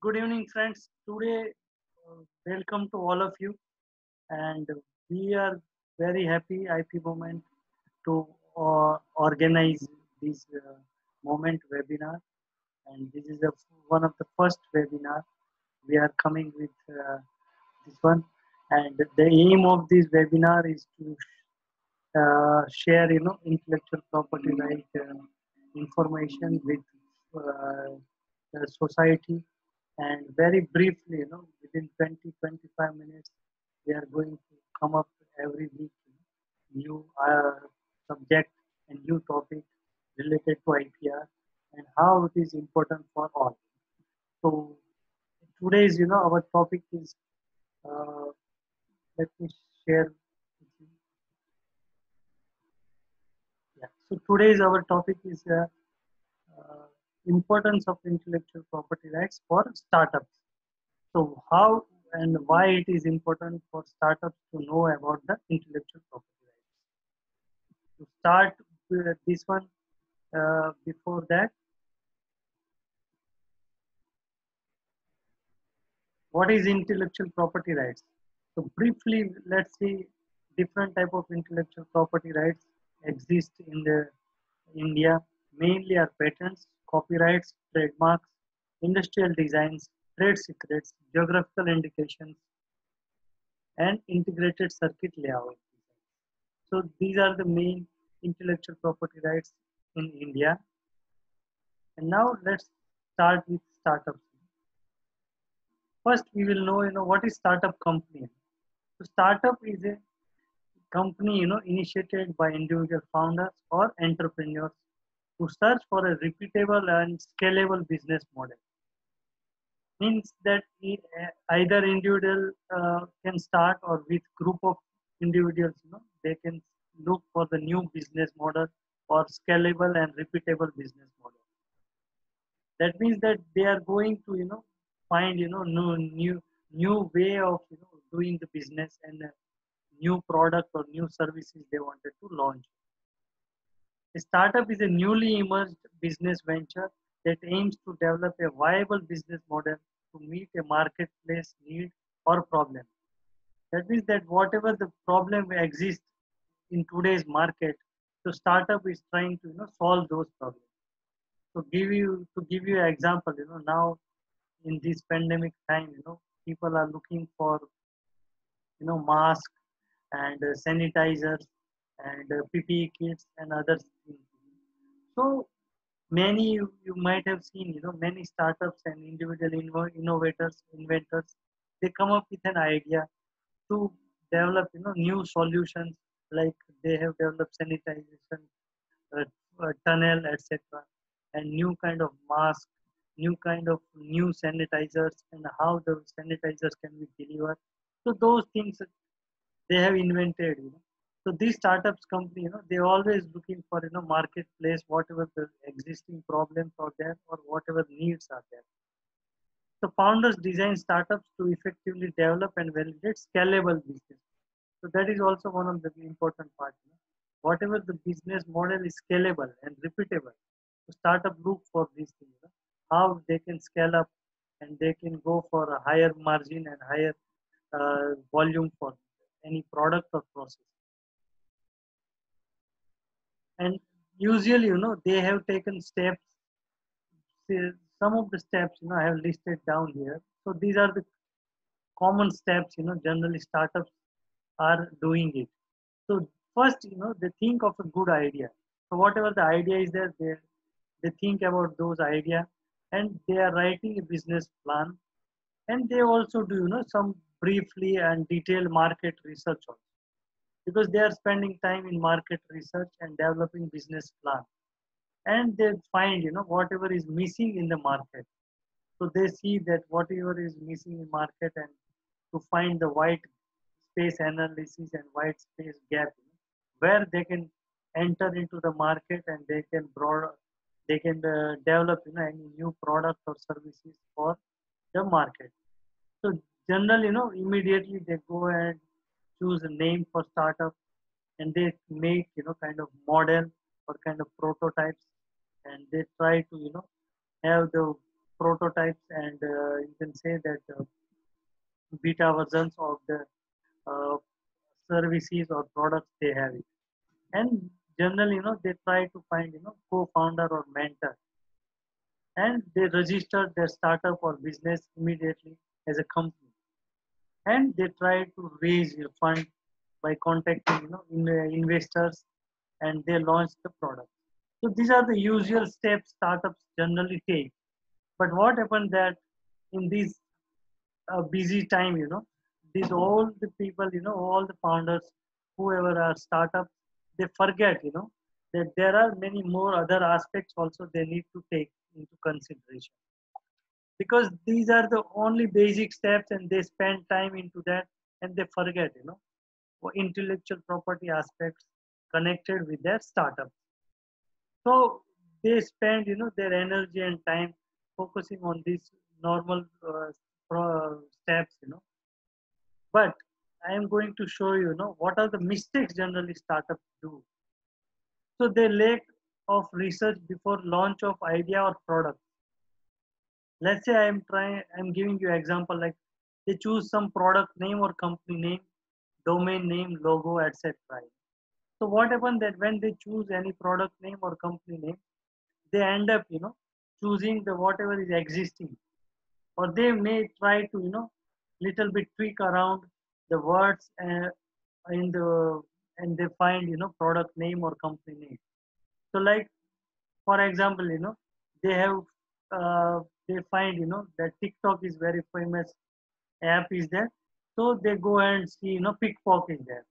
Good evening, friends. Today, uh, welcome to all of you, and we are very happy IP Moment to uh, organize this uh, moment webinar, and this is one of the first webinar we are coming with uh, this one, and the aim of this webinar is to uh, share, you know, intellectual property right information with the society and very briefly, you know, within 20 25 minutes, we are going to come up every week new uh, subject and new topic related to IPR and how it is important for all. So today's, you know, our topic is. Uh, let me share. Yeah. So today's our topic is. Uh, uh, importance of intellectual property rights for startups. So how and why it is important for startups to know about the intellectual property rights. To start with this one, uh, before that, what is intellectual property rights? So briefly, let's see different type of intellectual property rights exist in the India. Mainly are patents, copyrights, trademarks, industrial designs, trade secrets, geographical indications, and integrated circuit layout. So these are the main intellectual property rights in India. And now let's start with startups. First, we will know, you know, what is startup company. So startup is a company, you know, initiated by individual founders or entrepreneurs to search for a repeatable and scalable business model. Means that either individual uh, can start or with group of individuals, you know, they can look for the new business model or scalable and repeatable business model. That means that they are going to, you know, find, you know, new new new way of you know doing the business and new product or new services they wanted to launch. A startup is a newly emerged business venture that aims to develop a viable business model to meet a marketplace need or problem. That means that whatever the problem exists in today's market, the startup is trying to you know solve those problems. So give you to give you an example, you know now in this pandemic time, you know people are looking for you know mask and uh, sanitizers and uh, PPE kits and other. So many you, you might have seen, you know, many startups and individual inno- innovators, inventors, they come up with an idea to develop, you know, new solutions like they have developed sanitization, uh, uh, tunnel, etc., and new kind of mask, new kind of new sanitizers, and how the sanitizers can be delivered. So those things they have invented, you know. So these startups company, you know, they're always looking for, you know, marketplace, whatever the existing problems are there or whatever needs are there. So founders design startups to effectively develop and validate scalable business. So that is also one of the important parts. You know? Whatever the business model is scalable and repeatable, so startup look for these things. You know? How they can scale up and they can go for a higher margin and higher uh, volume for any product or process and usually you know they have taken steps some of the steps you know i have listed down here. So these are the common steps you know generally startups are doing it. So first you know they think of a good idea. So whatever the idea is there they they think about those idea and they are writing a business plan. And they also do you know some briefly and detailed market research also because they are spending time in market research and developing business plan. And they find you know whatever is missing in the market. So they see that whatever is missing in market and to find the white space analysis and white space gap where they can enter into the market and they can broad they can uh, develop you know any new product or services for the market. So generally you know immediately they go and choose a name for startup and they make you know kind of model or kind of prototypes and they try to you know have the prototypes and uh, you can say that uh, beta versions of the uh, services or products they have it. And generally, you know, they try to find, you know, co-founder or mentor. And they register their startup or business immediately as a company. And they try to raise a fund by contacting, you know, in, uh, investors and they launch the product. So these are the usual steps startups generally take. But what happened that in this uh, busy time, you know, these all the people, you know, all the founders, whoever are startups, they forget, you know, that there are many more other aspects also they need to take into consideration. Because these are the only basic steps and they spend time into that and they forget, you know, intellectual property aspects connected with their startup. So they spend, you know, their energy and time focusing on these normal uh, steps, you know. But I am going to show you, you know, what are the mistakes generally startups do. So they lack of research before launch of idea or product. Let's say I am trying, I'm giving you example like they choose some product name or company name, domain name, logo, etc. So what happens that when they choose any product name or company name, they end up, you know, choosing the whatever is existing, or they may try to, you know, little bit tweak around the words uh, in the and they find, you know, product name or company name. So like, for example, you know, they have uh, they find, you know, that TikTok is very famous app is there, so they go and see, you know, pickpocket is there,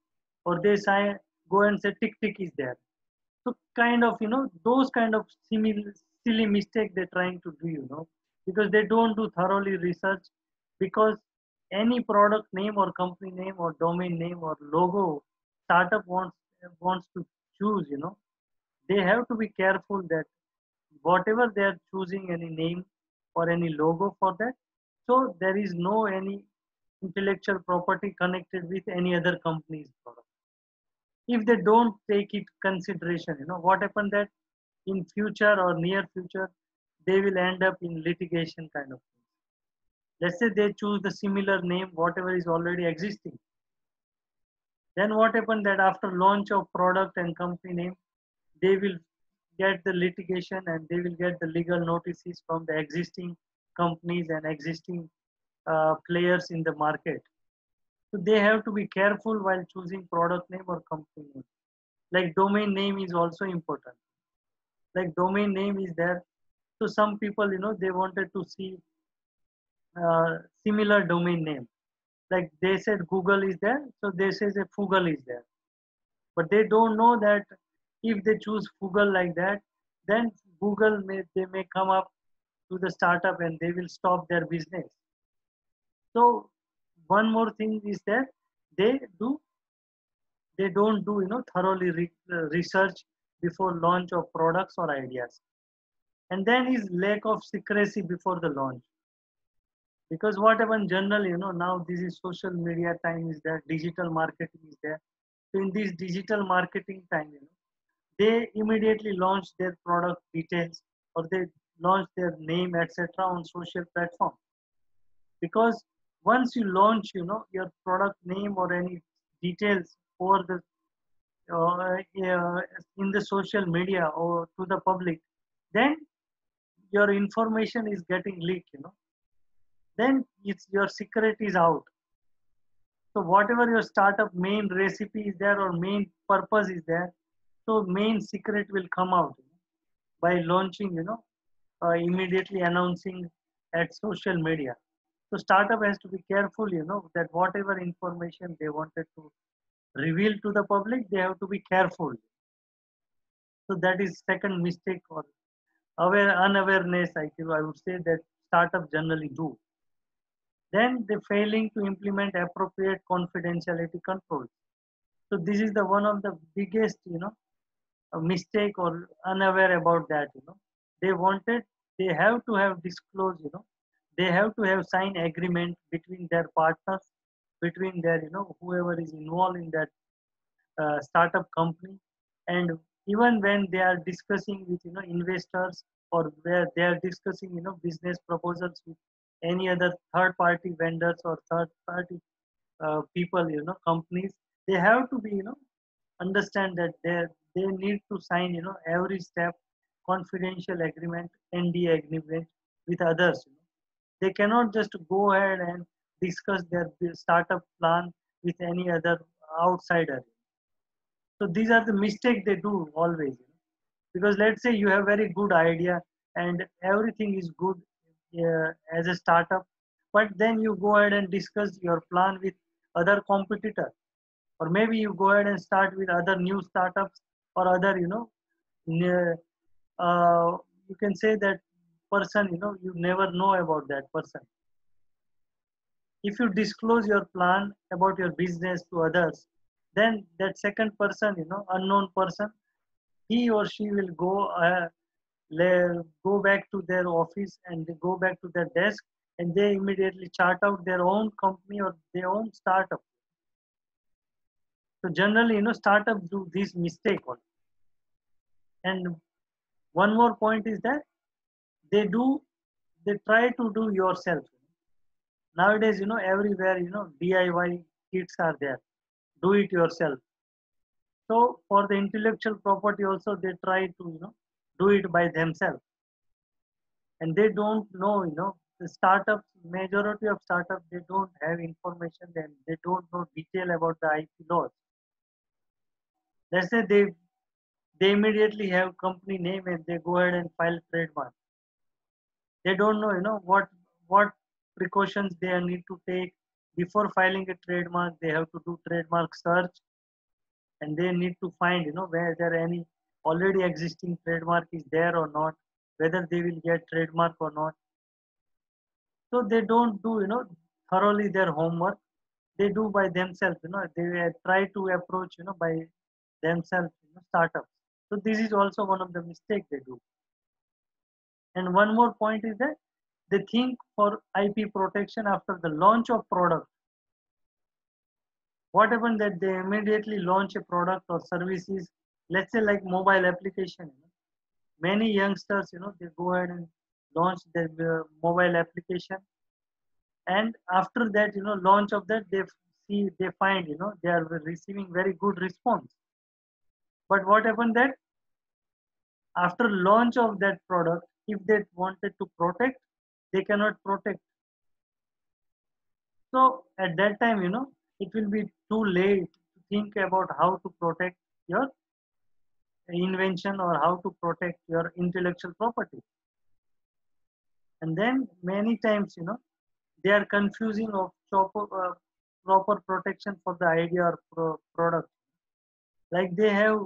or they say go and say tick tick is there. So kind of, you know, those kind of silly mistake they're trying to do, you know, because they don't do thoroughly research. Because any product name or company name or domain name or logo startup wants wants to choose, you know, they have to be careful that whatever they are choosing any name or any logo for that, so there is no any intellectual property connected with any other company's product. If they don't take it consideration you know what happened that in future or near future they will end up in litigation kind of thing. Let's say they choose the similar name whatever is already existing. Then what happened that after launch of product and company name they will get the litigation and they will get the legal notices from the existing companies and existing uh, players in the market so they have to be careful while choosing product name or company name. Like domain name is also important. Like domain name is there. So some people, you know, they wanted to see uh, similar domain name. Like they said Google is there, so they say Fugal is there. But they don't know that if they choose Google like that, then Google may they may come up to the startup and they will stop their business. So one more thing is that they do they don't do you know thoroughly re uh, research before launch of products or ideas. And then is lack of secrecy before the launch. Because what happens generally you know now this is social media time is there digital marketing is there. So in this digital marketing time you know they immediately launch their product details or they launch their name etc on social platform. Because once you launch you know your product name or any details over the uh, uh, in the social media or to the public then your information is getting leaked you know. Then it's your secret is out. So whatever your startup main recipe is there or main purpose is there so main secret will come out by launching you know uh, immediately announcing at social media so startup has to be careful, you know, that whatever information they wanted to reveal to the public, they have to be careful. So that is second mistake or aware unawareness. I I would say that startup generally do. Then they failing to implement appropriate confidentiality controls. So this is the one of the biggest, you know, mistake or unaware about that. You know, they wanted they have to have disclosed, you know, they have to have signed agreement between their partners between their you know whoever is involved in that uh, startup company and even when they are discussing with you know investors or where they are discussing, you know, business proposals with any other third party vendors or third party uh, people, you know, companies, they have to be, you know, understand that they they need to sign, you know, every step confidential agreement, NDA agreement with others. You know. They cannot just go ahead and discuss their startup plan with any other outsider. So these are the mistakes they do always. You know. Because let's say you have very good idea and everything is good uh, as a startup, but then you go ahead and discuss your plan with other competitor, or maybe you go ahead and start with other new startups or other, you know, uh, you can say that person, you know, you never know about that person. If you disclose your plan about your business to others, then that second person, you know, unknown person, he or she will go uh, go back to their office and go back to their desk and they immediately chart out their own company or their own startup. So generally, you know, startups do this mistake. And one more point is that they do they try to do yourself. Nowadays you know everywhere you know diy kits are there. Do it yourself. So for the intellectual property also they try to you know do it by themselves. And they don't know you know the startups majority of startups they don't have information and they don't know detail about the ip laws let's say they they immediately have company name and they go ahead and file trademark. They don't know you know what what precautions they need to take. Before filing a trademark they have to do trademark search. And they need to find you know whether any already existing trademark is there or not whether they will get trademark or not. So they don't do you know thoroughly their homework. They do by themselves you know. They try to approach you know by themselves startups so this is also one of the mistakes they do. And one more point is that they think for IP protection after the launch of product. What happened that they immediately launch a product or services, let's say like mobile application. Many youngsters, you know, they go ahead and launch their uh, mobile application. And after that, you know, launch of that, they see, they find, you know, they are receiving very good response but what happened that after launch of that product, if they wanted to protect, they cannot protect. So at that time, you know, it will be too late to think about how to protect your invention or how to protect your intellectual property. And then many times, you know, they are confusing of proper, uh, protection for the idea or pro product. Like they have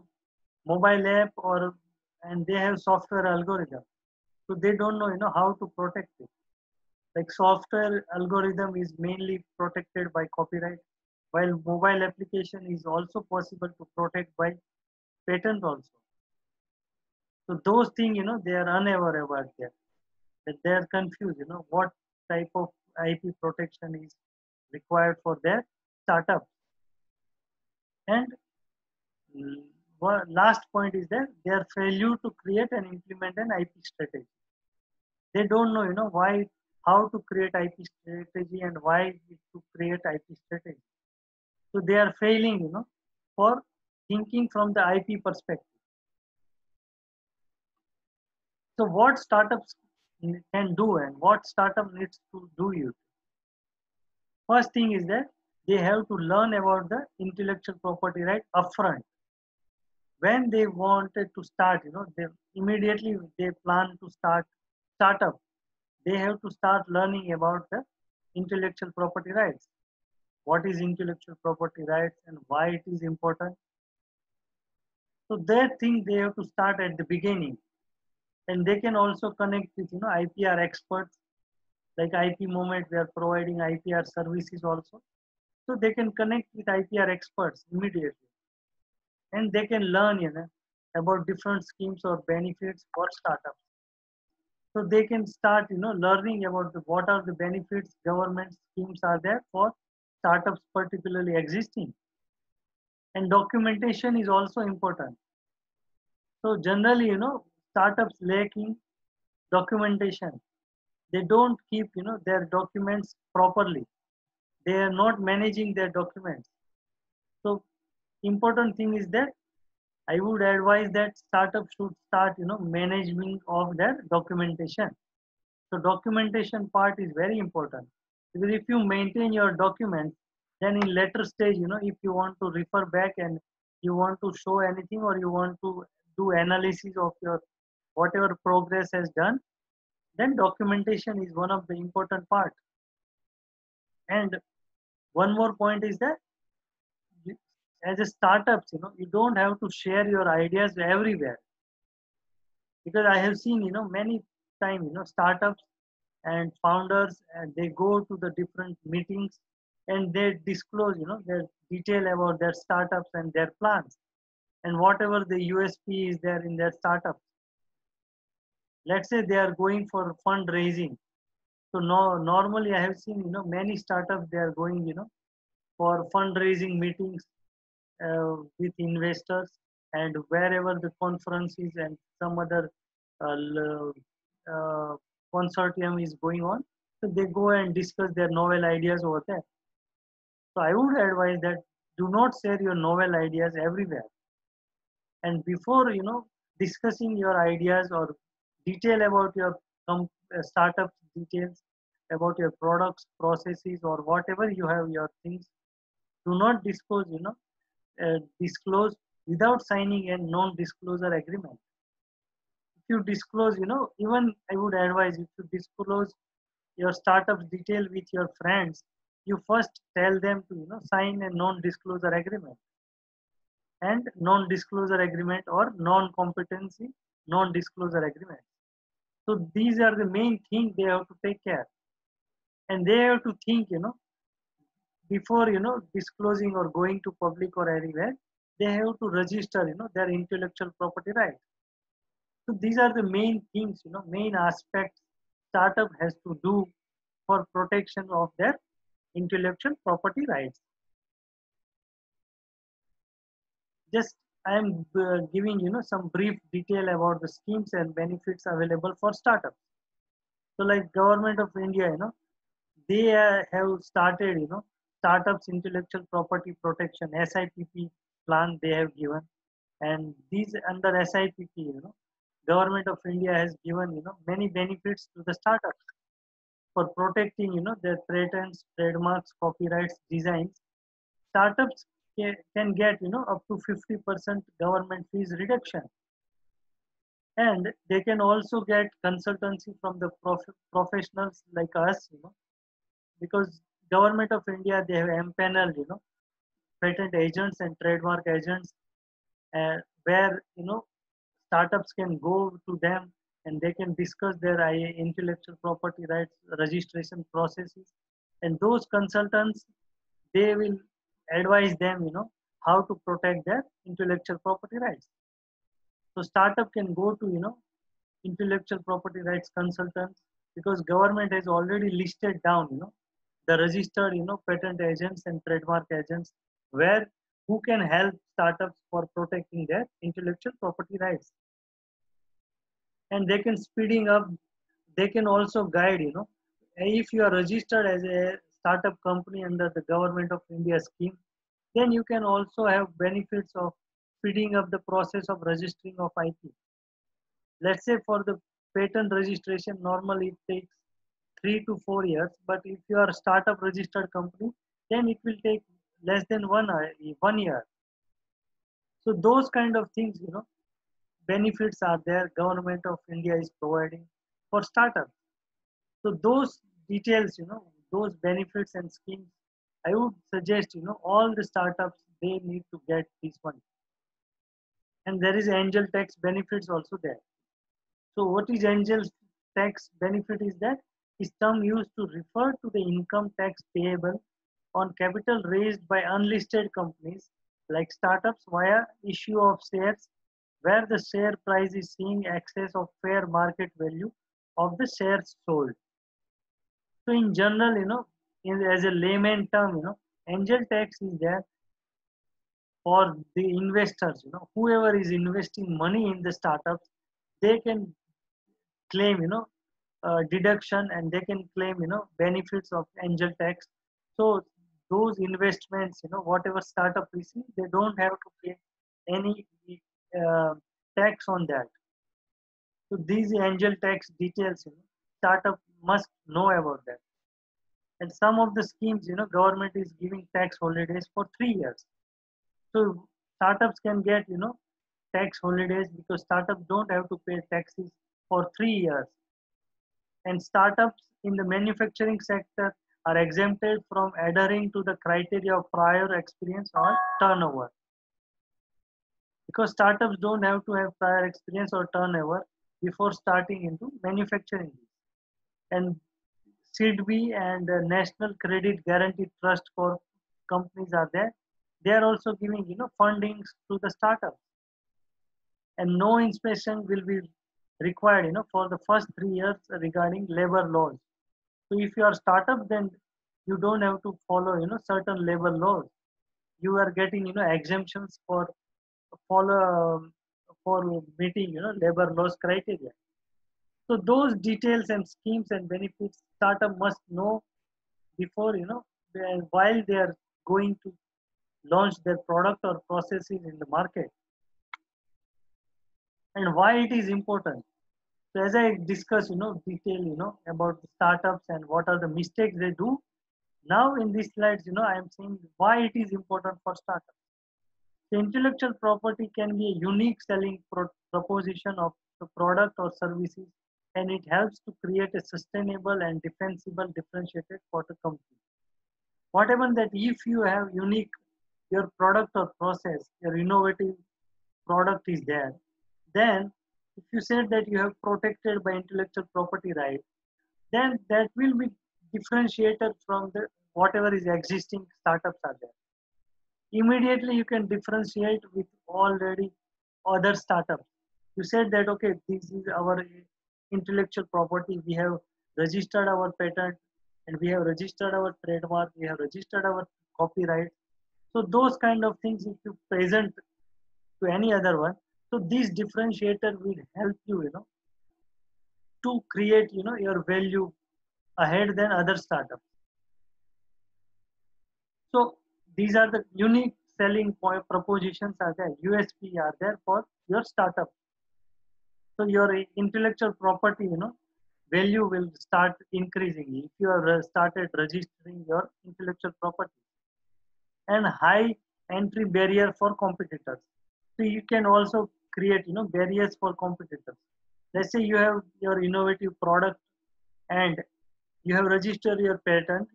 mobile app or and they have software algorithm. So they don't know you know how to protect it. Like software algorithm is mainly protected by copyright while mobile application is also possible to protect by patent also. So those things you know they are unaware about that. That they are confused you know what type of ip protection is required for their startup. And mm, last point is that their failure to create and implement an IP strategy. They don't know, you know, why, how to create IP strategy and why to create IP strategy. So they are failing, you know, for thinking from the IP perspective. So what startups can do and what startup needs to do you? First thing is that they have to learn about the intellectual property right upfront when they wanted to start you know they immediately they plan to start startup. They have to start learning about the intellectual property rights. What is intellectual property rights and why it is important? So they think they have to start at the beginning. And they can also connect with you know ipr experts like ip moment we are providing ipr services also. So they can connect with ipr experts immediately and they can learn you know about different schemes or benefits for startups. So they can start you know learning about the, what are the benefits government schemes are there for startups particularly existing. And documentation is also important. So generally you know startups lacking documentation. They don't keep you know their documents properly. They are not managing their documents. So important thing is that i would advise that startup should start you know management of their documentation. So documentation part is very important. Because if you maintain your documents then in later stage you know if you want to refer back and you want to show anything or you want to do analysis of your whatever progress has done then documentation is one of the important part. And one more point is that as a startups you know you don't have to share your ideas everywhere. Because i have seen you know many time you know startups and founders and they go to the different meetings and they disclose you know their detail about their startups and their plans and whatever the usp is there in their startup let's say they are going for fundraising. So no, normally i have seen you know many startups they are going you know for fundraising meetings with investors and wherever the conference is and some other uh, uh, consortium is going on so they go and discuss their novel ideas over there. So i would advise that do not share your novel ideas everywhere. And before you know discussing your ideas or detail about your uh, startup details about your products processes or whatever you have your things do not disclose you know disclose without signing a non-disclosure agreement. If you disclose you know even i would advise if you disclose your startup detail with your friends you first tell them to you know sign a non-disclosure agreement. And non-disclosure agreement or non-competency non-disclosure agreement. So these are the main things they have to take care. And they have to think, you know, before, you know, disclosing or going to public or anywhere, they have to register, you know, their intellectual property rights. So these are the main things, you know, main aspects startup has to do for protection of their intellectual property rights. Just I am uh, giving you know some brief detail about the schemes and benefits available for startups. So like government of India, you know, they uh, have started you know startups intellectual property protection SIPP plan they have given, and these under SIPP, you know, government of India has given you know many benefits to the startups for protecting you know their patents, trademarks, copyrights, designs. Startups can get you know up to 50% government fees reduction and they can also get consultancy from the prof- professionals like us you know because government of india they have empaneled you know patent agents and trademark agents uh, where you know startups can go to them and they can discuss their intellectual property rights registration processes and those consultants they will advise them, you know, how to protect their intellectual property rights. So startup can go to, you know, intellectual property rights consultants because government has already listed down, you know, the registered, you know, patent agents and trademark agents where who can help startups for protecting their intellectual property rights. And they can speeding up, they can also guide, you know, if you are registered as a startup company under the government of India scheme, then you can also have benefits of speeding up the process of registering of IP. Let's say for the patent registration, normally it takes three to four years, but if you are a startup registered company, then it will take less than one, uh, one year. So those kind of things, you know, benefits are there. Government of India is providing for startups. So those details, you know, those benefits and schemes, I would suggest, you know, all the startups, they need to get this one. And there is angel tax benefits also there. So what is angel tax benefit is that is term used to refer to the income tax payable on capital raised by unlisted companies like startups via issue of shares where the share price is seeing excess of fair market value of the shares sold. So in general, you know, in, as a layman term, you know, angel tax is there for the investors, you know, whoever is investing money in the startups, they can claim, you know, deduction and they can claim, you know, benefits of angel tax. So those investments, you know, whatever startup receive, they don't have to pay any uh, tax on that. So these angel tax details, you know, startup must know about that. And some of the schemes, you know, government is giving tax holidays for three years. So startups can get, you know, tax holidays because startups don't have to pay taxes for three years. And startups in the manufacturing sector are exempted from adhering to the criteria of prior experience or turnover. Because startups don't have to have prior experience or turnover before starting into manufacturing. And SIDBI and National Credit Guarantee Trust for companies are there. They are also giving you know fundings to the startups. And no inspection will be required you know for the first three years regarding labor laws. So if you are startup, then you don't have to follow you know certain labor laws. You are getting you know exemptions for follow um, for meeting you know labor laws criteria. So those details and schemes and benefits startup must know before you know while they are going to launch their product or processes in the market. And why it is important. So as I discuss, you know, detail, you know, about startups and what are the mistakes they do. Now in these slides, you know, I am saying why it is important for startups. The intellectual property can be a unique selling pro proposition of the product or services and it helps to create a sustainable and defensible differentiated for the company. Whatever that if you have unique, your product or process, your innovative product is there, then if you said that you have protected by intellectual property right, then that will be differentiated from the whatever is existing startups are there. Immediately you can differentiate with already other startups. You said that okay, this is our intellectual property. We have registered our patent and we have registered our trademark. We have registered our copyright. So those kind of things, if you present to any other one, so this differentiator will help you, you know, to create, you know, your value ahead than other startups. So these are the unique selling point propositions are there, USP are there for your startup. So your intellectual property, you know, value will start increasing if you have started registering your intellectual property. And high entry barrier for competitors. So you can also create, you know, barriers for competitors. Let's say you have your innovative product and you have registered your patent.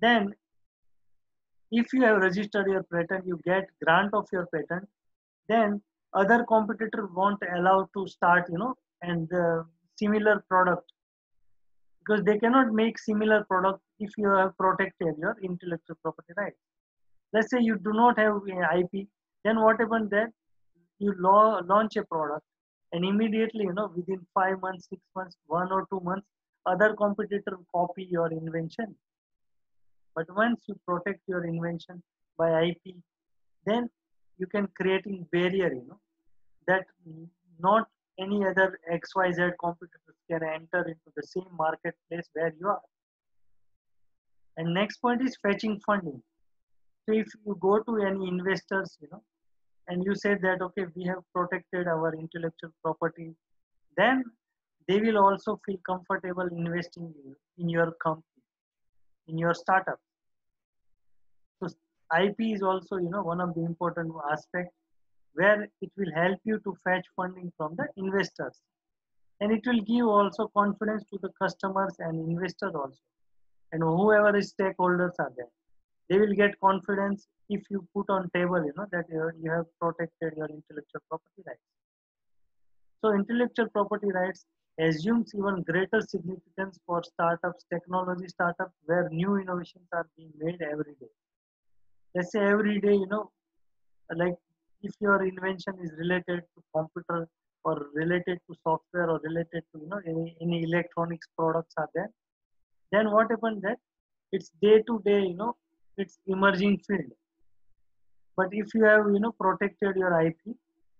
Then if you have registered your patent, you get grant of your patent, then other competitor won't allow to start you know and similar product because they cannot make similar product if you have protected your intellectual property rights let's say you do not have ip then what happens then you launch a product and immediately you know within five months six months one or two months other competitor copy your invention. But once you protect your invention by ip then you can creating barrier you know that not any other xyz competitors can enter into the same marketplace where you are. And next point is fetching funding. So if you go to any investors you know and you say that okay we have protected our intellectual property. Then they will also feel comfortable investing in your company in your startup. So ip is also you know one of the important aspects where it will help you to fetch funding from the investors. And it will give also confidence to the customers and investors also. And whoever is stakeholders are there they will get confidence if you put on table you know that you, have protected your intellectual property rights. So intellectual property rights assumes even greater significance for startups technology startups where new innovations are being made every day. Let's say every day you know like if your invention is related to computer or related to software or related to you know any, any electronics products are there then what happens that it's day to day you know it's emerging field but if you have you know protected your ip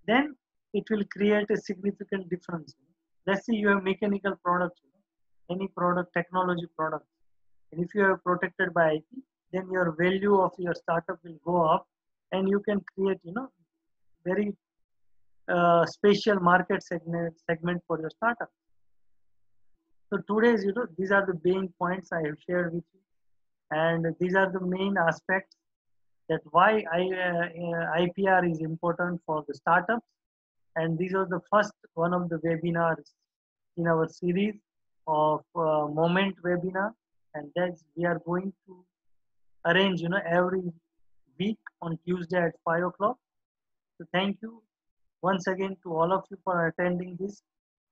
then it will create a significant difference let's say you have mechanical know, any product, technology product. And if you are protected by IP, then your value of your startup will go up and you can create, you know, very uh, special market segment, segment for your startup. So today's, you know, these are the main points I have shared with you. And these are the main aspects that why I, uh, IPR is important for the startups. And these are the first one of the webinars in our series of uh, Moment webinar. And that's we are going to arrange, you know, every week on Tuesday at five o'clock. So thank you once again to all of you for attending this.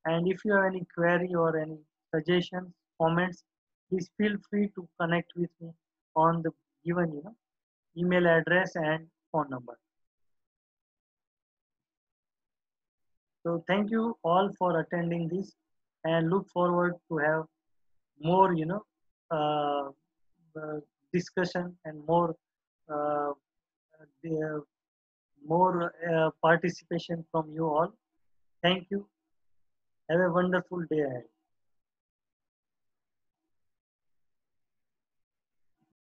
And if you have any query or any suggestions, comments, please feel free to connect with me on the given you know, email address and phone number. So thank you all for attending this and look forward to have more, you know, uh, uh, discussion and more, uh, the, more uh, participation from you all. Thank you. Have a wonderful day ahead.